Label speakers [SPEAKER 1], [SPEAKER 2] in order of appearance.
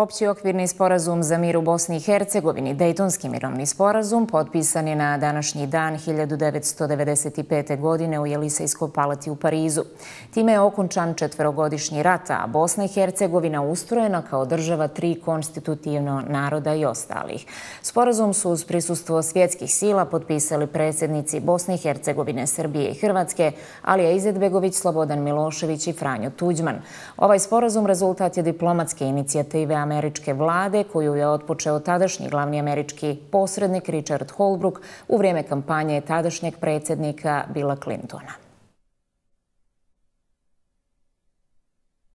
[SPEAKER 1] Opći okvirni sporazum za mir u Bosni i Hercegovini, Dejtonski mirovni sporazum, potpisan je na današnji dan 1995. godine u Jelisejskoj palati u Parizu. Time je okončan četverogodišnji rat, a Bosna i Hercegovina ustrojena kao država tri konstitutivno naroda i ostalih. Sporazum su uz prisustvo svjetskih sila potpisali predsjednici Bosne i Hercegovine, Srbije i Hrvatske, Alija Izetbegović, Slobodan Milošević i Franjo Tuđman. Ovaj sporazum rezultat je diplomatske inicijative američke vlade koju je otpočeo tadašnji glavni američki posrednik Richard Holbrooke u vrijeme kampanje tadašnjeg predsjednika Billa Clintona.